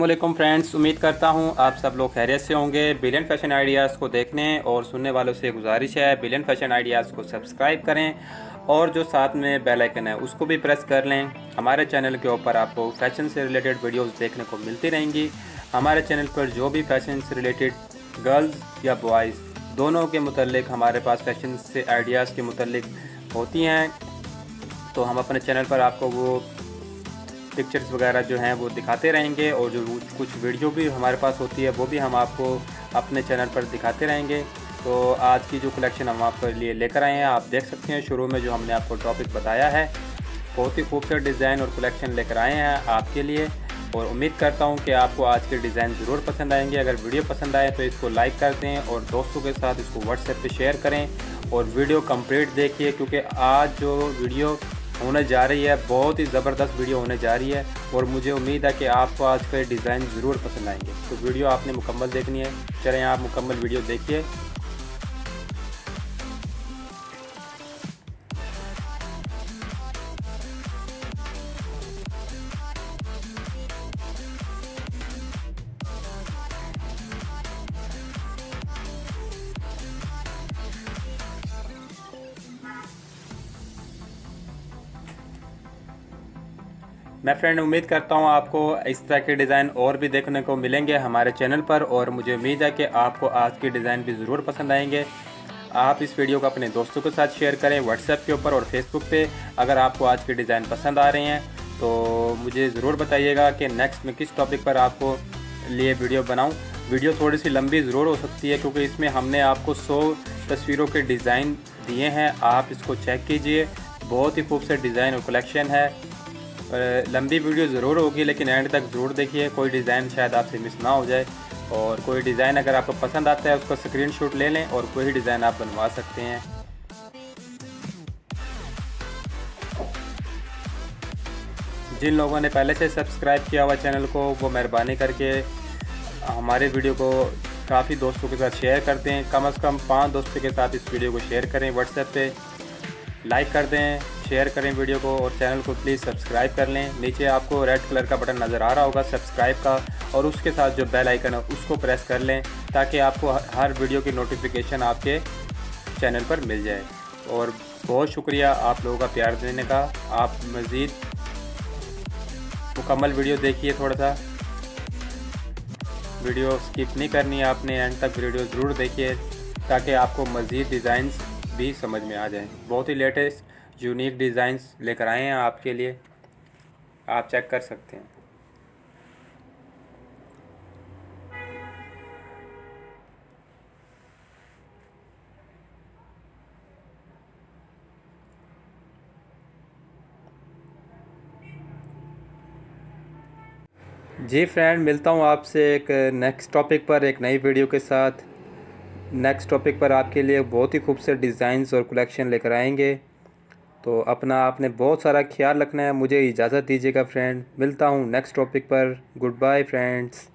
वालेकुम फ्रेंड्स उम्मीद करता हूँ आप सब लोग खैरियत से होंगे। बिलियन फ़ैशन आइडियाज़ को देखने और सुनने वालों से गुजारिश है बिलियन फ़ैशन आइडियाज़ को सब्सक्राइब करें और जो साथ में बेल आइकन है, उसको भी प्रेस कर लें। हमारे चैनल के ऊपर आपको फ़ैशन से रिलेटेड वीडियोस देखने को मिलती रहेंगी। हमारे चैनल पर जो भी फ़ैशन से रिलेटेड गर्ल्स या बॉयज़ दोनों के मतलब हमारे पास फ़ैशन से आइडियाज़ के मतलब होती हैं। तो हम अपने चैनल पर आपको वो पिक्चर्स वगैरह जो हैं वो दिखाते रहेंगे और जो कुछ वीडियो भी हमारे पास होती है, वो भी हम आपको अपने चैनल पर दिखाते रहेंगे। तो आज की जो कलेक्शन हम आपके लिए लेकर आए हैं, आप देख सकते हैं शुरू में जो हमने आपको टॉपिक बताया है। बहुत ही खूबसूरत डिज़ाइन और कलेक्शन लेकर आए हैं आपके लिए और उम्मीद करता हूँ कि आपको आज के डिज़ाइन ज़रूर पसंद आएँगे। अगर वीडियो पसंद आए तो इसको लाइक कर दें और दोस्तों के साथ इसको व्हाट्सएप पे शेयर करें और वीडियो कंप्लीट देखिए, क्योंकि आज जो वीडियो होने जा रही है, बहुत ही ज़बरदस्त वीडियो होने जा रही है और मुझे उम्मीद है कि आपको आज का डिज़ाइन ज़रूर पसंद आएँगे। तो वीडियो आपने मुकम्मल देखनी है। चलें आप मुकम्मल वीडियो देखिए। मैं फ्रेंड उम्मीद करता हूँ आपको इस तरह के डिज़ाइन और भी देखने को मिलेंगे हमारे चैनल पर और मुझे उम्मीद है कि आपको आज के डिज़ाइन भी ज़रूर पसंद आएँगे। आप इस वीडियो को अपने दोस्तों के साथ शेयर करें व्हाट्सएप के ऊपर और फेसबुक पे अगर आपको आज के डिज़ाइन पसंद आ रहे हैं। तो मुझे ज़रूर बताइएगा कि नेक्स्ट में किस टॉपिक पर आपको लिए वीडियो बनाऊँ। वीडियो थोड़ी सी लंबी ज़रूर हो सकती है क्योंकि इसमें हमने आपको सौ तस्वीरों के डिज़ाइन दिए हैं। आप इसको चेक कीजिए। बहुत ही खूबसूरत डिज़ाइन और कलेक्शन है। लंबी वीडियो ज़रूर होगी, लेकिन एंड तक ज़रूर देखिए। कोई डिज़ाइन शायद आपसे मिस ना हो जाए। और कोई डिज़ाइन अगर आपको पसंद आता है, उसका स्क्रीनशॉट ले लें और कोई डिज़ाइन आप बनवा सकते हैं। जिन लोगों ने पहले से सब्सक्राइब किया हुआ चैनल को, वो मेहरबानी करके हमारे वीडियो को काफ़ी दोस्तों के साथ शेयर करते हैं। कम अज़ कम पाँच दोस्तों के साथ इस वीडियो को शेयर करें व्हाट्सएप पे। लाइक कर दें, शेयर करें वीडियो को और चैनल को प्लीज़ सब्सक्राइब कर लें। नीचे आपको रेड कलर का बटन नज़र आ रहा होगा सब्सक्राइब का, और उसके साथ जो बेल आइकन है, उसको प्रेस कर लें ताकि आपको हर वीडियो की नोटिफिकेशन आपके चैनल पर मिल जाए। और बहुत शुक्रिया आप लोगों का प्यार देने का। आप मज़ीद मुकम्मल वीडियो देखिए थोड़ा सा वीडियो स्किप नहीं करनी आपने एंड तक वीडियो ज़रूर देखिए ताकि आपको मज़ीद डिज़ाइंस भी समझ में आ जाए। बहुत ही लेटेस्ट, यूनिक डिज़ाइंस लेकर आए हैं आपके लिए। आप चेक कर सकते हैं। जी फ्रेंड, मिलता हूँ आपसे एक नेक्स्ट टॉपिक पर, एक नई वीडियो के साथ। नेक्स्ट टॉपिक पर आपके लिए बहुत ही खूबसूरत डिज़ाइंस और कलेक्शन लेकर आएँगे। तो अपना आपने बहुत सारा ख्याल रखना है। मुझे इजाज़त दीजिएगा फ्रेंड मिलता हूँ नेक्स्ट टॉपिक पर। Good bye friends